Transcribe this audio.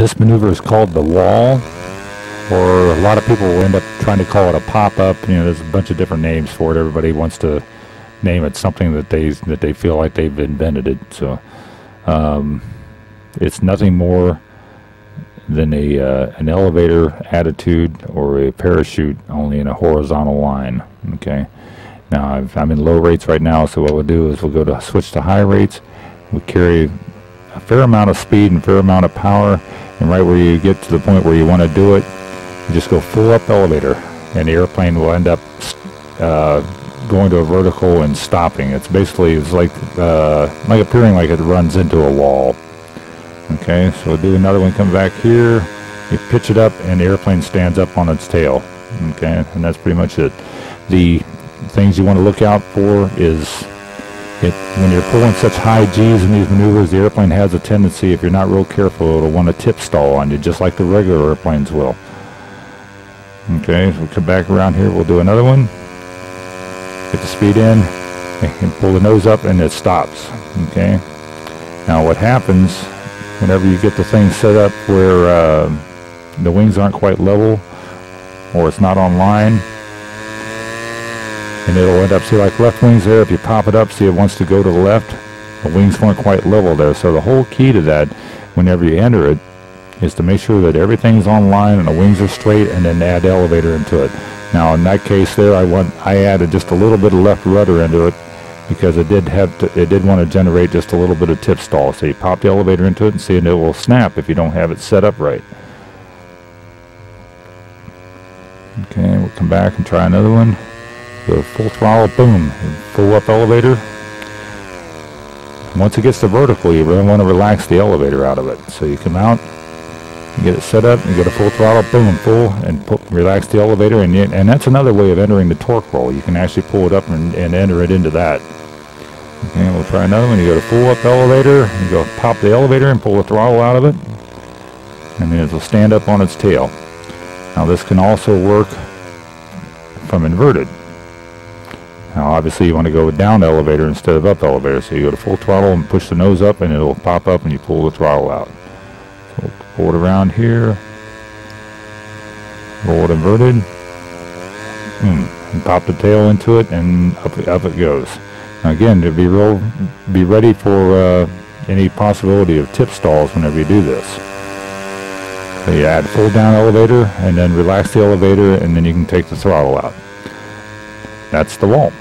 This maneuver is called the wall, or a lot of people will end up trying to call it a pop-up. You know, there's a bunch of different names for it. Everybody wants to name it something that they that they feel like they've invented it. So um, it's nothing more than a uh, an elevator attitude or a parachute, only in a horizontal line. Okay. Now i am in low rates right now, so what we'll do is we'll go to switch to high rates. We carry a fair amount of speed and fair amount of power, and right where you get to the point where you want to do it, you just go full up elevator, and the airplane will end up uh, going to a vertical and stopping. It's basically it's like uh, like appearing like it runs into a wall. Okay, so do another one. Come back here. You pitch it up, and the airplane stands up on its tail. Okay, and that's pretty much it. The things you want to look out for is it, when you're pulling such high G's in these maneuvers, the airplane has a tendency, if you're not real careful, it'll want to tip stall on you, just like the regular airplanes will. Okay, so we'll come back around here. We'll do another one. Get the speed in and pull the nose up and it stops. Okay. Now what happens whenever you get the thing set up where uh, the wings aren't quite level or it's not on line and it'll end up, see like left wings there, if you pop it up, see it wants to go to the left, the wings weren't quite level there. So the whole key to that, whenever you enter it, is to make sure that everything's on line and the wings are straight and then add elevator into it. Now in that case there, I want I added just a little bit of left rudder into it because it did have to, it did want to generate just a little bit of tip stall. So you pop the elevator into it and see and it will snap if you don't have it set up right. Okay, we'll come back and try another one. Go full throttle, boom, full up elevator. Once it gets to vertical, you really want to relax the elevator out of it. So you come out, you get it set up, you get a full throttle, boom, full, and pull, relax the elevator, and, and that's another way of entering the torque roll. You can actually pull it up and, and enter it into that. Okay, we'll try another one. You go to full up elevator, you go pop the elevator and pull the throttle out of it, and then it'll stand up on its tail. Now this can also work from inverted. Now obviously you want to go down elevator instead of up elevator, so you go to full throttle and push the nose up and it'll pop up and you pull the throttle out. So pull it around here, roll it inverted, hmm, and pop the tail into it and up, up it goes. Now again, to be real, be ready for uh, any possibility of tip stalls whenever you do this. So you add full down elevator and then relax the elevator and then you can take the throttle out. That's the wall.